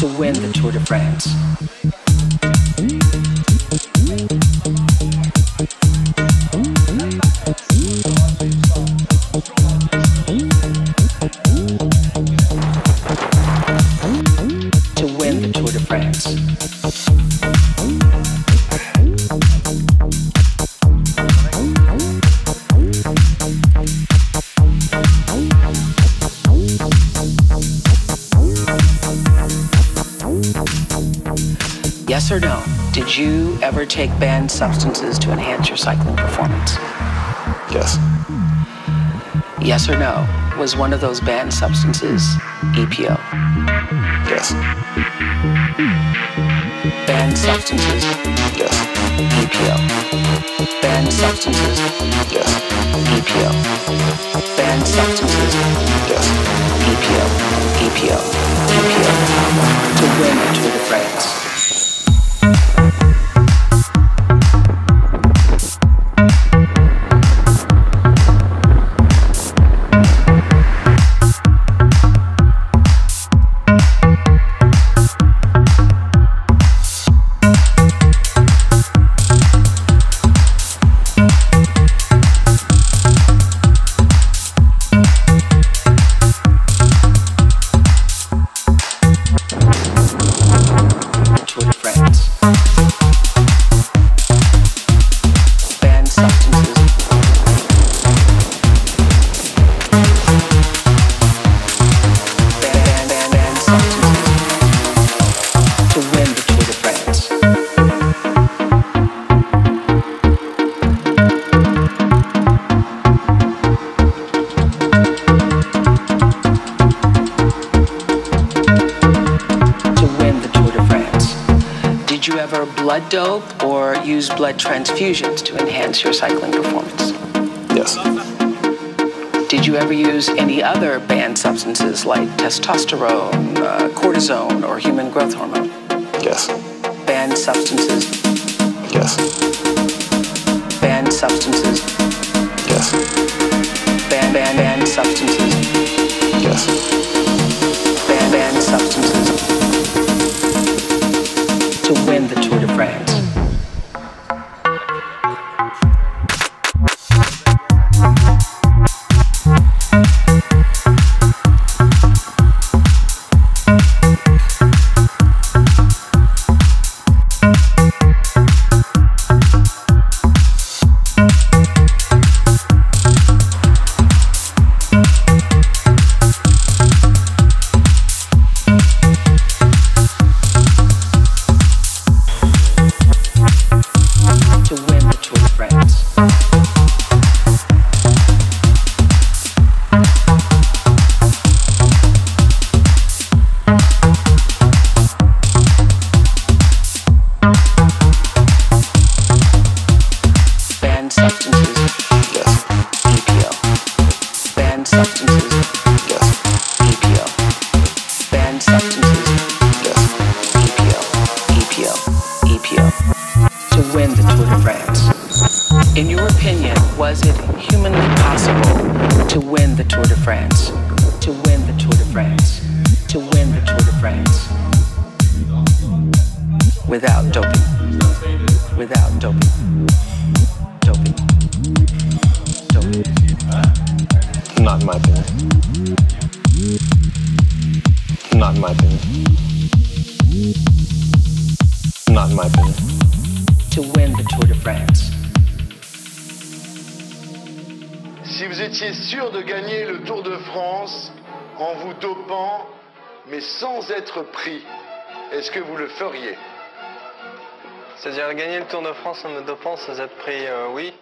to win the Tour de France. Yes or no? Did you ever take banned substances to enhance your cycling performance? Yes. Yes or no? Was one of those banned substances EPO? Yes. Banned substances, Yes. EPO. Banned substances, Yes. EPO. Banned substances, Yes. You ever blood dope or use blood transfusions to enhance your cycling performance? Yes. Did you ever use any other banned substances like testosterone, uh, cortisone, or human growth hormone? Yes. Banned substances, Yes. banned substances, Yes. Banned, ban banned substances, Yes. The Tour de France. To him gas GPL APO to win the Tour de France? In your opinion was it humanly possible to win the Tour de France? Si vous étiez sûr de gagner le Tour de France en vous dopant, mais sans être pris, est-ce que vous le feriez? C'est-à-dire gagner le Tour de France en me dopant sans être pris, euh, oui.